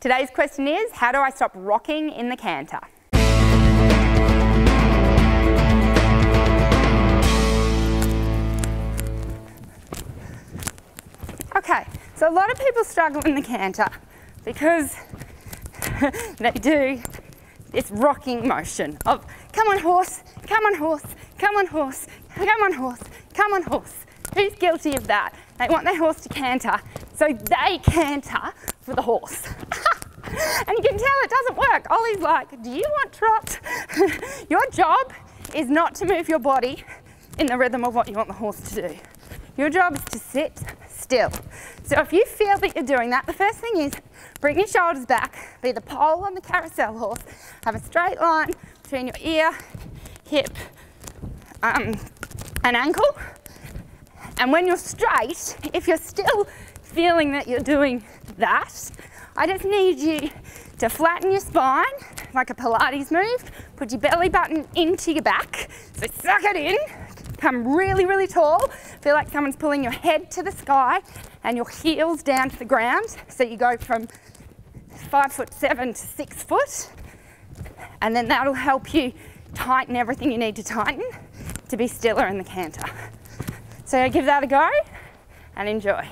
Today's question is, how do I stop rocking in the canter? Okay, so a lot of people struggle in the canter because they do this rocking motion of come on horse, come on horse, come on horse, come on horse, come on horse. Who's guilty of that? They want their horse to canter, so they canter for the horse. and you can tell it doesn't work. Ollie's like, do you want trot? your job is not to move your body in the rhythm of what you want the horse to do. Your job is to sit still. So if you feel that you're doing that, the first thing is bring your shoulders back, be the pole on the carousel horse, have a straight line between your ear, hip, um, and ankle. And when you're straight, if you're still feeling that you're doing that, I just need you to flatten your spine like a Pilates move, put your belly button into your back, so suck it in, come really, really tall, feel like someone's pulling your head to the sky and your heels down to the ground, so you go from five foot seven to six foot, and then that'll help you tighten everything you need to tighten to be stiller in the canter. So give that a go and enjoy.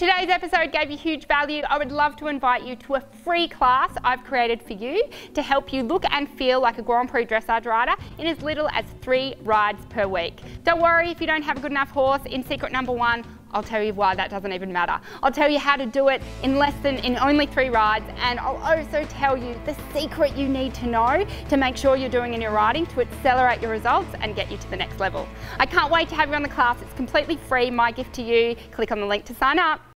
Today's episode gave you huge value. I would love to invite you to a free class I've created for you to help you look and feel like a Grand Prix dressage rider in as little as three rides per week. Don't worry if you don't have a good enough horse. In secret number one, I'll tell you why that doesn't even matter. I'll tell you how to do it in less than, in only three rides, and I'll also tell you the secret you need to know to make sure you're doing in your riding to accelerate your results and get you to the next level. I can't wait to have you on the class. It's completely free, my gift to you. Click on the link to sign up.